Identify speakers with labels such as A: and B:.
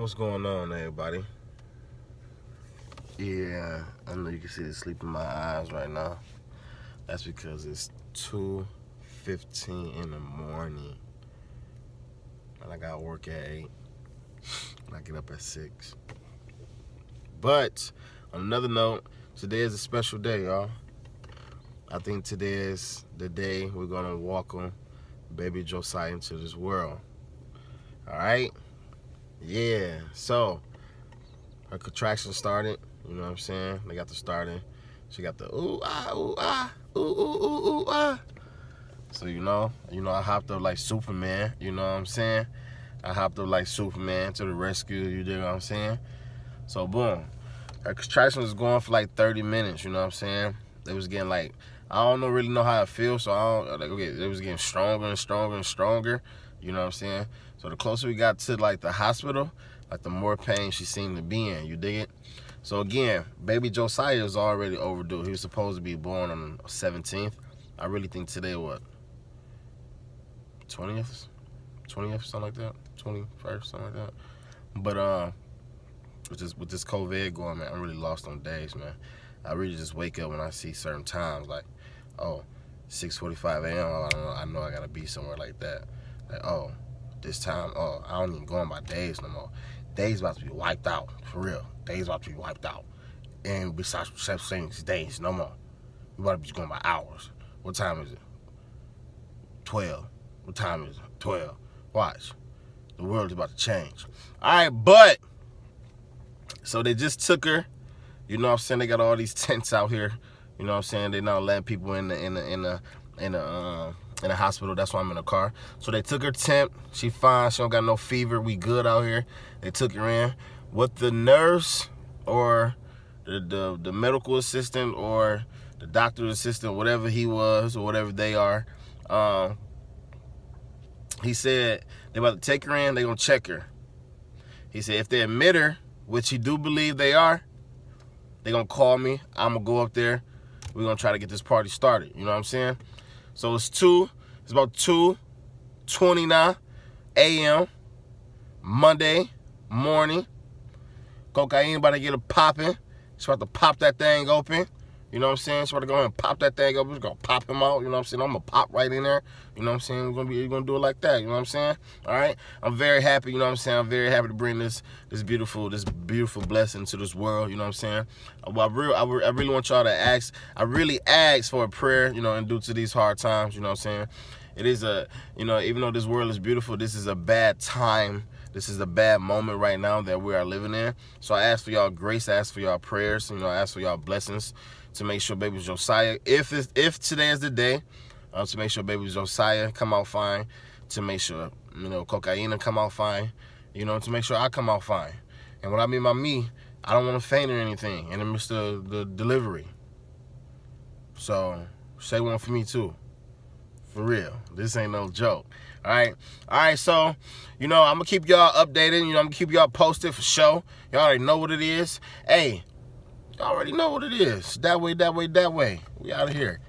A: What's going on, everybody? Yeah, I know you can see the sleep in my eyes right now. That's because it's 2.15 in the morning. And I got work at 8. And I get up at 6. But, on another note, today is a special day, y'all. I think today is the day we're going to welcome baby Josiah into this world. All right? Yeah. So, her contraction started. You know what I'm saying? They got the starting. She got the ooh ah ooh ah ooh ooh ooh ooh ah. So you know, you know, I hopped up like Superman. You know what I'm saying? I hopped up like Superman to the rescue. You dig what I'm saying? So boom, her contraction was going for like 30 minutes. You know what I'm saying? They was getting like I don't know really know how it feels. So I don't like okay. It was getting stronger and stronger and stronger. You know what I'm saying? So the closer we got to like the hospital, like the more pain she seemed to be in. You dig it? So again, baby Josiah is already overdue. He was supposed to be born on the 17th. I really think today what? 20th? 20th, something like that. 21st, something like that. But um, with this with this COVID going, man, I'm really lost on days, man. I really just wake up when I see certain times, like, oh, 6:45 a.m. I know, I know I gotta be somewhere like that. Like, oh, this time, oh, I don't even go on my days no more. Days about to be wiped out, for real. Days about to be wiped out. And besides things, days, no more. We about to be going by hours. What time is it? 12. What time is it? 12. Watch. The world is about to change. All right, but, so they just took her. You know what I'm saying? They got all these tents out here. You know what I'm saying? They not letting people in the, in the, in the, in the, uh, in the hospital. That's why I'm in the car. So they took her temp. She fine. She don't got no fever. We good out here. They took her in. What the nurse or the, the, the medical assistant or the doctor's assistant, whatever he was or whatever they are, um, he said they about to take her in. They gonna check her. He said if they admit her, which he do believe they are, they gonna call me. I'm gonna go up there. We're gonna try to get this party started. You know what I'm saying? So it's 2, it's about 2.29 a.m. Monday morning. Cocaine about to get a popping. She's about to pop that thing open. You know what I'm saying? She's gonna go ahead and pop that thing up. We're gonna pop him out. You know what I'm saying? I'm gonna pop right in there. You know what I'm saying? We're gonna be we're gonna do it like that. You know what I'm saying? All right. I'm very happy. You know what I'm saying? I'm very happy to bring this this beautiful this beautiful blessing to this world. You know what I'm saying? Well, I really I, I really want y'all to ask. I really ask for a prayer. You know, and due to these hard times. You know what I'm saying? It is a you know even though this world is beautiful, this is a bad time this is a bad moment right now that we are living in. So I ask for y'all grace, I ask for y'all prayers, you know, I ask for y'all blessings to make sure baby Josiah, if if today is the day, uh, to make sure baby Josiah come out fine, to make sure, you know, cocaine come out fine, you know, to make sure I come out fine. And what I mean by me, I don't want to faint or anything in the of the delivery. So say one for me too. For real. This ain't no joke. All right. All right. So, you know, I'm going to keep y'all updated. You know, I'm going to keep y'all posted for show. Y'all already know what it is. Hey, y'all already know what it is. That way, that way, that way. We out of here.